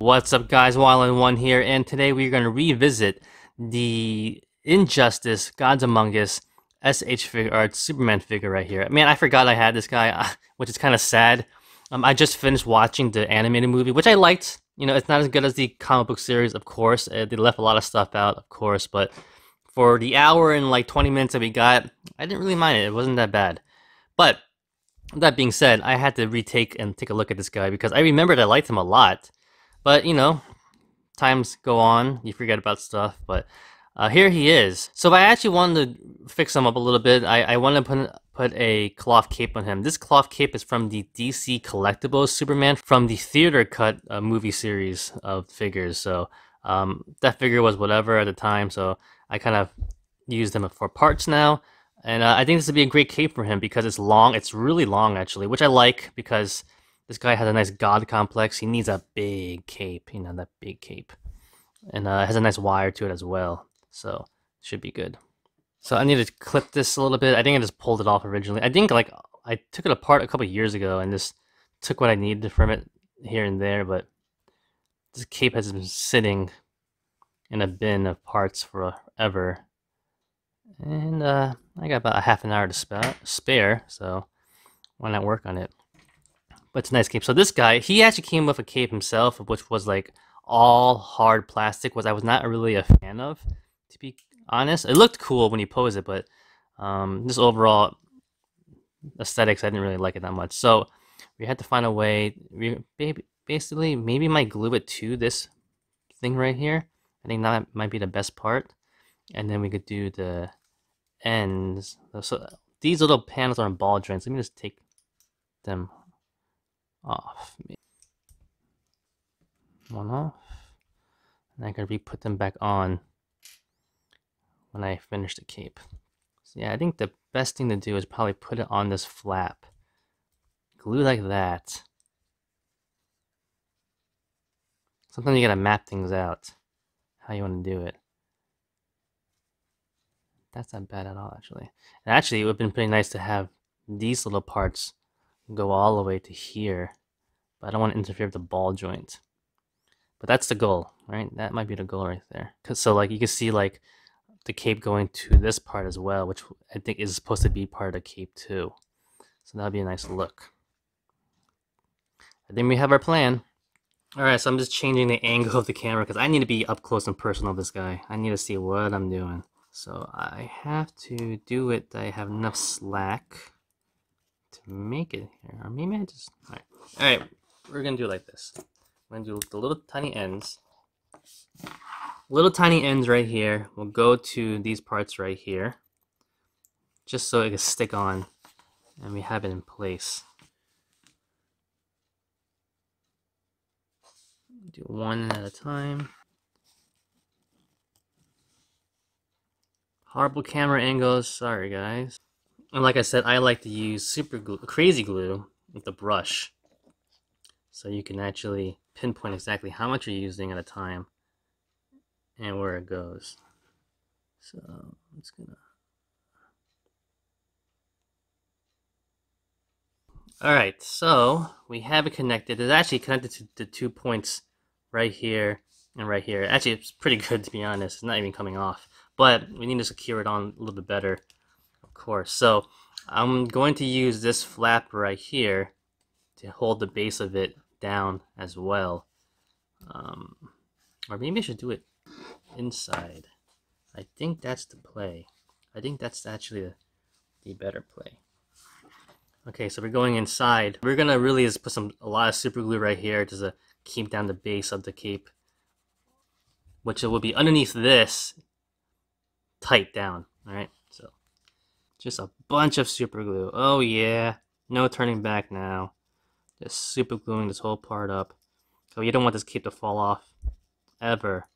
What's up guys, WylunOne here, and today we're going to revisit the Injustice Gods Among Us SH Figuarts Superman figure right here. Man, I forgot I had this guy, which is kind of sad. Um, I just finished watching the animated movie, which I liked. You know, it's not as good as the comic book series, of course. Uh, they left a lot of stuff out, of course, but for the hour and like 20 minutes that we got, I didn't really mind it. It wasn't that bad. But that being said, I had to retake and take a look at this guy because I remembered I liked him a lot. But, you know, times go on, you forget about stuff, but uh, here he is. So I actually wanted to fix him up a little bit. I, I wanted to put, put a cloth cape on him. This cloth cape is from the DC Collectibles Superman from the theater cut uh, movie series of figures. So um, that figure was whatever at the time, so I kind of used them for parts now. And uh, I think this would be a great cape for him because it's long. It's really long, actually, which I like because this guy has a nice god complex. He needs a big cape, you know, that big cape. And uh, has a nice wire to it as well. So, should be good. So I need to clip this a little bit. I think I just pulled it off originally. I think, like, I took it apart a couple years ago and just took what I needed from it here and there. But this cape has been sitting in a bin of parts forever and uh, I got about a half an hour to spare, so why not work on it? But it's a nice cape. So this guy, he actually came with a cape himself, which was like all hard plastic, which I was not really a fan of, to be honest. It looked cool when you pose it, but um, just overall aesthetics, I didn't really like it that much. So we had to find a way, we basically, maybe might glue it to this thing right here. I think that might be the best part. And then we could do the ends. So these little panels are ball joints. Let me just take them off. One off. And I can re-put them back on when I finish the cape. So yeah, I think the best thing to do is probably put it on this flap. Glue like that. Sometimes you gotta map things out, how you want to do it. That's not bad at all, actually. And actually, it would have been pretty nice to have these little parts go all the way to here. But I don't want to interfere with the ball joint. But that's the goal, right? That might be the goal right there. Cause so like you can see like the cape going to this part as well, which I think is supposed to be part of the cape too. So that'll be a nice look. I think we have our plan. Alright, so I'm just changing the angle of the camera because I need to be up close and personal with this guy. I need to see what I'm doing. So I have to do it I have enough slack to make it here. Or maybe I just... Alright, All right. we're to do like this. Going to do the little tiny ends. Little tiny ends right here We'll go to these parts right here. Just so it can stick on and we have it in place. Do one at a time. Horrible camera angles, sorry guys. And like I said, I like to use super glue, crazy glue with the brush. So you can actually pinpoint exactly how much you're using at a time and where it goes. So I'm just gonna Alright, so we have it connected. It's actually connected to the two points right here and right here. Actually, it's pretty good to be honest. It's not even coming off but we need to secure it on a little bit better, course. So I'm going to use this flap right here to hold the base of it down as well. Um, or maybe I should do it inside. I think that's the play. I think that's actually the, the better play. Okay, so we're going inside. We're gonna really just put some a lot of super glue right here to uh, keep down the base of the cape, which it will be underneath this tight down. All right, just a bunch of super glue. Oh yeah, no turning back now. Just super gluing this whole part up. So you don't want this cape to fall off ever,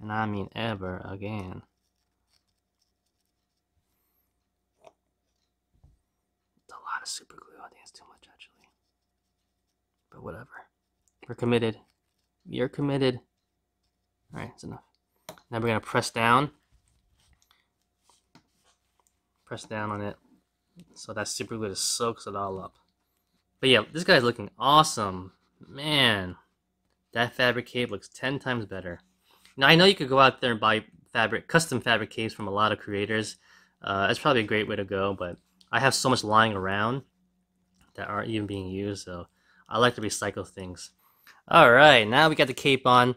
and I mean ever again. It's a lot of super glue. I think it's too much actually, but whatever. We're committed. You're committed. All right, it's enough. Now we're gonna press down press down on it so that super glue just soaks it all up. But yeah, this guy's looking awesome. Man, that fabric cape looks 10 times better. Now, I know you could go out there and buy fabric, custom fabric capes from a lot of creators. Uh, that's probably a great way to go, but I have so much lying around that aren't even being used, so I like to recycle things. All right, now we got the cape on.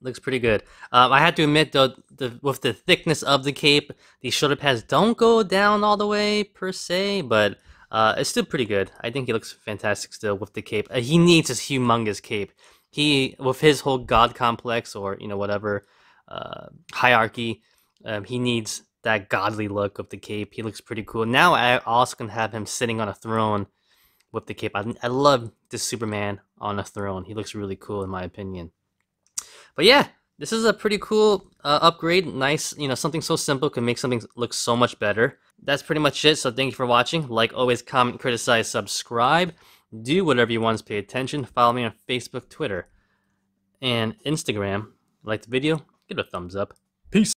Looks pretty good. Um, I had to admit though, the, with the thickness of the cape, the shoulder pads don't go down all the way per se, but uh, it's still pretty good. I think he looks fantastic still with the cape. Uh, he needs his humongous cape. He, with his whole god complex or you know whatever uh, hierarchy, um, he needs that godly look of the cape. He looks pretty cool. Now I also can have him sitting on a throne with the cape. I, I love this Superman on a throne. He looks really cool in my opinion. But yeah, this is a pretty cool uh, upgrade. Nice, you know, something so simple can make something look so much better. That's pretty much it. So thank you for watching. Like always, comment, criticize, subscribe. Do whatever you want to pay attention. Follow me on Facebook, Twitter, and Instagram. Like the video, give it a thumbs up. Peace.